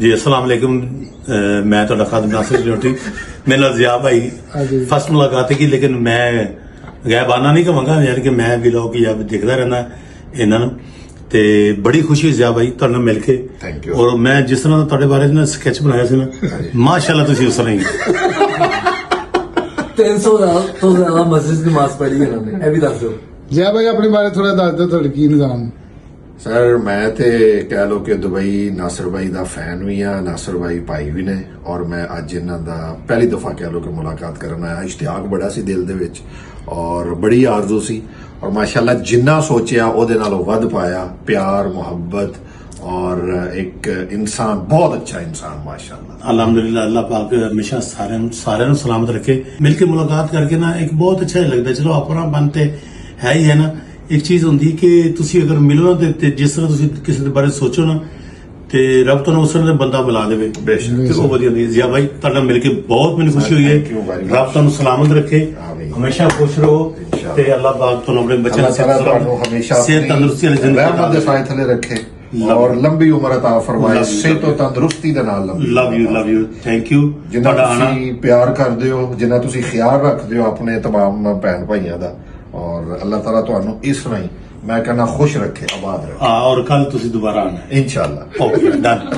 ਜੀ ਅਸਲਾਮ ਅਲੈਕੁਮ ਮੈਂ ਤੁਹਾਡਾ ਖਾਦਮ ਨਾਸਿਰ ਜੋਟੀ ਮੇਰੇ ਨਾਲ ਜ਼ਿਆ ਭਾਈ। ਫਸਟ ਮੁਲਾਕਾਤ ਹੈ ਲੇਕਿਨ ਮੈਂ ਗੈਬਾਨਾ ਨਹੀਂ ਕਹਾਂਗਾ ਯਾਨੀ ਕਿ ਮੈਂ ਵੀ ਲੋਕ ਜਾਂ ਦੇਖਦਾ ਰਹਿੰਦਾ ਇਹਨਾਂ ਨੂੰ। ਤੇ ਬੜੀ ਖੁਸ਼ੀ ਜ਼ਿਆ ਭਾਈ ਤੁਹਾਡੇ ਨਾਲ ਮਿਲ ਕੇ. ਔਰ ਮੈਂ ਜਿਸ ਤਰ੍ਹਾਂ ਤੁਹਾਡੇ ਬਾਰੇ ਨਾ ਸਕੈਚ ਬਣਾਇਆ ਸੀ ਨਾ ਮਾਸ਼ਾਅੱਲਾ ਤੁਸੀਂ ਉਸ ਤਰ੍ਹਾਂ ਹੀ। 300 ਦਾ ਤੋਂ ਜ਼ਿਆਦਾ ਮਸਜਿਦ ਦੀ ਨਮਾਜ਼ ਪੜ੍ਹੀ ਇਹਨਾਂ ਨੇ ਇਹ ਵੀ ਦੱਸ ਦਿਓ। ਜੈ ਭਾਈ ਆਪਣੇ ਬਾਰੇ ਥੋੜਾ ਦੱਸ ਦਿਓ ਤੁਹਾਡਾ ਕੀ ਨਿਜ਼ਾਮ। ਸਰ ਮੈਂ ਤੇ ਕਹਿ ਲੋ ਕਿ ਦੁਬਈ ਨਾਸਰ ਭਾਈ ਦਾ ਫੈਨ ਵੀ ਆ ਨਾਸਰ ਭਾਈ ਭਾਈ ਵੀ ਨੇ ਔਰ ਮੈਂ ਅੱਜ ਇਹਨਾਂ ਦਾ ਪਹਿਲੀ ਦਫਾ ਕਹਿ ਲੋ ਕਿ ਮੁਲਾਕਾਤ ਕਰਨ ਆਇਆ ਇਸ਼ਤਿਆਕ ਬੜਾ ਸੀ ਦਿਲ ਦੇ ਵਿੱਚ ਔਰ ਬੜੀ ਆਰਜ਼ੂ ਸੀ ਔਰ ਮਾਸ਼ਾਅੱਲਾ ਜਿੰਨਾ ਸੋਚਿਆ ਉਹਦੇ ਨਾਲੋਂ ਵੱਧ ਪਾਇਆ ਪਿਆਰ ਮੁਹੱਬਤ ਔਰ ਇੱਕ ਇਨਸਾਨ ਬਹੁਤ ਅੱਛਾ ਇਨਸਾਨ ਮਾਸ਼ਾਅੱਲਾ ਅਲਹਮਦੁਲਿਲਾ ਅੱਲਾਹ ਪਾਕ ਹਮੇਸ਼ਾ ਸਾਰਿਆਂ ਨੂੰ ਸਾਰਿਆਂ ਨੂੰ ਸਲਾਮਤ ਰੱਖੇ ਮਿਲ ਕੇ ਮੁਲਾਕਾਤ ਕਰਕੇ ਨਾ ਇੱਕ ਬਹੁਤ ਅੱਛਾ ਜਿਹਾ ਲੱਗਦਾ ਚਲੋ ਆਪਣਾ ਬਨ ਤੇ ਹੈ ਹੀ ਹੈ ਨਾ ਇੱਕ ਚੀਜ਼ ਹੁੰਦੀ ਕਿ ਤੁਸੀਂ ਅਗਰ ਮਿਲੋ ਨਾ ਤੇ- ਤੇ ਜਿਸ ਤਰ੍ਹਾਂ ਤੁਸੀਂ ਕਿਸੇ ਦੇ ਬਾਰੇ ਸੋਚੋ ਨਾ ਤੇ ਰੱਬ ਤੁਹਾਨੂੰ ਉਸ ਤਰ੍ਹਾਂ ਦਾ ਬੰਦਾ ਮਿਲਾ ਦੇਵੇ ਬੇਸ਼ੱਕ। ਤੇ ਉਹ ਵਧੀਆ ਹੁੰਦੀ ਹੈ ਜ਼ਿਆ ਭਾਈ ਤੁਹਾਡਾ ਮਿਲ ਕੇ ਬਹੁਤ ਮੈਨੂੰ ਖੁਸ਼ੀ ਹੋਈ Thank you ਹੈ very much. ਰੱਬ ਤੁਹਾਨੂੰ ਸਲਾਮਤ ਰੱਖੇ ਆਮੀਨ। ਹਮੇਸ਼ਾ ਖੁਸ਼ ਰਹੋ ਇਨਸ਼ਾਅੱਲਾ। ਤੇ ਅੱਲਾਹ ਪਾਕ ਤੁਹਾਨੂੰ ਆਪਣੇ ਬੱਚਿਆਂ ਅੱਲਾਹ ਤਾਲਾ ਤੁਹਾਨੂੰ ਹਮੇਸ਼ਾ ਸਿਹਤ ਤੰਦਰੁਸਤੀ ਵਾਲੀ ਜ਼ਿੰਦਗੀ ਰਹਿਮਤ ਦੇ ਦੇ ਸਾਏ ਥੱਲੇ ਰੱਖੇ Love ਔਰ ਲੰਬੀ ਉਮਰ عطا ਫਰਮਾਏ Love you, ਸਿਹਤ love ਤੇ ਤੰਦਰੁਸਤੀ ਦੇ ਨਾਲ ਲੰਬੀ love you love you thank you ਜਿੰਨਾ ਤੁਹਾਡਾ ਆਣਾ ਤੁਸੀਂ ਪਿਆਰ ਕਰਦੇ ਹੋ ਜਿੰਨਾ ਤੁਸੀਂ ਖਿਆਲ ਰੱਖਦੇ ਹੋ ਆਪਣੇ तमाम ਭੈਣ ਭਾਈਆਂ ਦਾ ਔਰ ਅੱਲਾਹ ਤਾਲਾ ਤੁਹਾਨੂੰ ਇਸ ਤਰ੍ਹਾਂ ਹੀ ਮੈਂ ਕਹਿੰਦਾ ਖੁਸ਼ ਰੱਖੇ ਆਬਾਦ ਰੱਖੇ। ਆ ਔਰ ਕੱਲ ਤੁਸੀਂ ਦੁਬਾਰਾ ਆਣਾ ਇਨਸ਼ਾਅੱਲਾ। Okay done